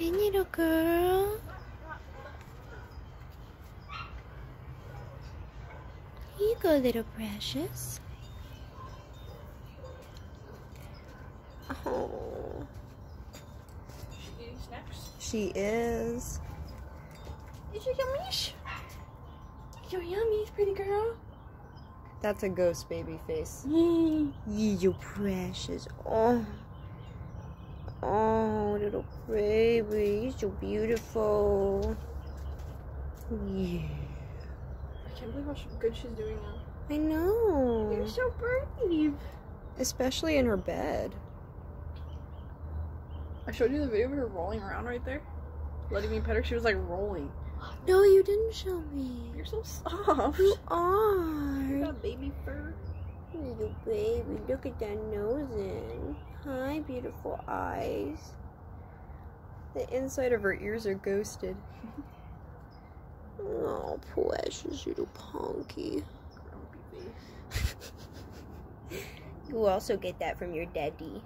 Hey, little girl. Here you go, little precious. Oh. She eating snacks? She is. Is your yummies? Your yummies, pretty girl. That's a ghost baby face. Mm. You precious. Oh. Oh, little baby. You're so beautiful. Yeah. I can't believe how good she's doing now. I know. You're so brave. Especially in her bed. I showed you the video of her rolling around right there. Letting me pet her. She was like rolling. No, you didn't show me. You're so soft. You are. You got baby fur. Little baby, look at that nose Beautiful eyes. The inside of her ears are ghosted. oh, precious little punky. You also get that from your daddy.